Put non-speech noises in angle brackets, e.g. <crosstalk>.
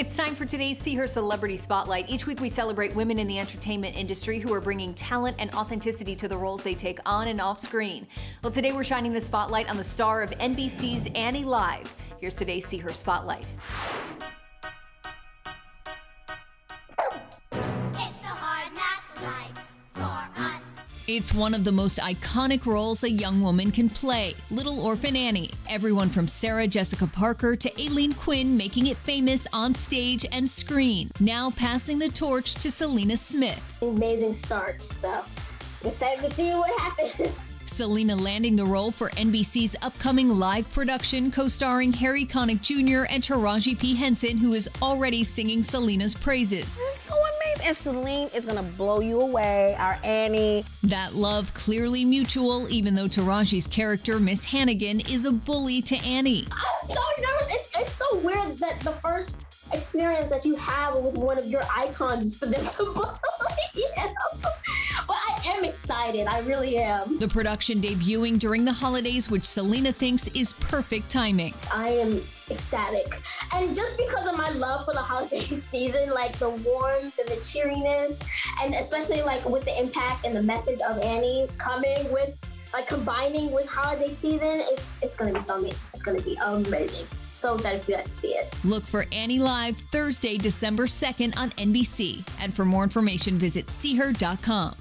It's time for today's See Her Celebrity Spotlight. Each week we celebrate women in the entertainment industry who are bringing talent and authenticity to the roles they take on and off screen. Well, today we're shining the spotlight on the star of NBC's Annie Live. Here's today's See Her Spotlight. It's one of the most iconic roles a young woman can play Little Orphan Annie. Everyone from Sarah Jessica Parker to Aileen Quinn making it famous on stage and screen. Now passing the torch to Celina Smith. Amazing start, so excited to see what happens. <laughs> Celina landing the role for NBC's upcoming live production, co starring Harry Connick Jr. and Taraji P. Henson, who is already singing Celina's praises. This is so amazing. And Celine is going to blow you away, our Annie. That love clearly mutual, even though Taraji's character, Miss Hannigan, is a bully to Annie. I'm so nervous. It's, it's so weird that the first experience that you have with one of your icons is for them to <laughs> bully you. Excited. I really am. The production debuting during the holidays, which Celina thinks is perfect timing. I am ecstatic. And just because of my love for the holiday <laughs> season, like the warmth and the cheeriness, and especially like with the impact and the message of Annie coming with like combining with holiday season, it's it's gonna be so amazing. It's gonna be amazing. So excited for you guys to see it. Look for Annie Live Thursday, December 2nd on NBC. And for more information, visit seeher.com.